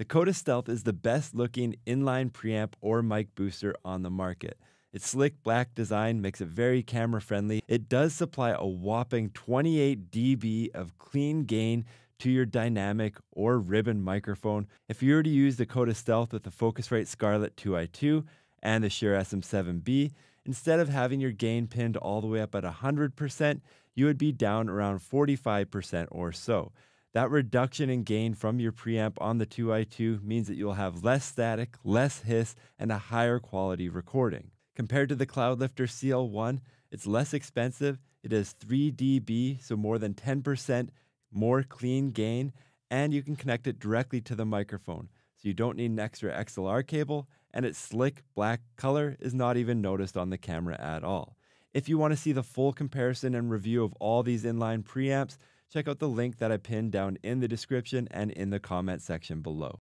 The Coda Stealth is the best looking inline preamp or mic booster on the market. Its slick black design makes it very camera friendly. It does supply a whopping 28 dB of clean gain to your dynamic or ribbon microphone. If you were to use the Coda Stealth with the Focusrite Scarlett 2i2 and the Shure SM7B, instead of having your gain pinned all the way up at 100%, you would be down around 45% or so. That reduction in gain from your preamp on the 2i2 means that you'll have less static, less hiss, and a higher quality recording. Compared to the Cloudlifter CL1, it's less expensive, it has 3 dB, so more than 10% more clean gain, and you can connect it directly to the microphone. So you don't need an extra XLR cable, and its slick black color is not even noticed on the camera at all. If you want to see the full comparison and review of all these inline preamps, check out the link that I pinned down in the description and in the comment section below.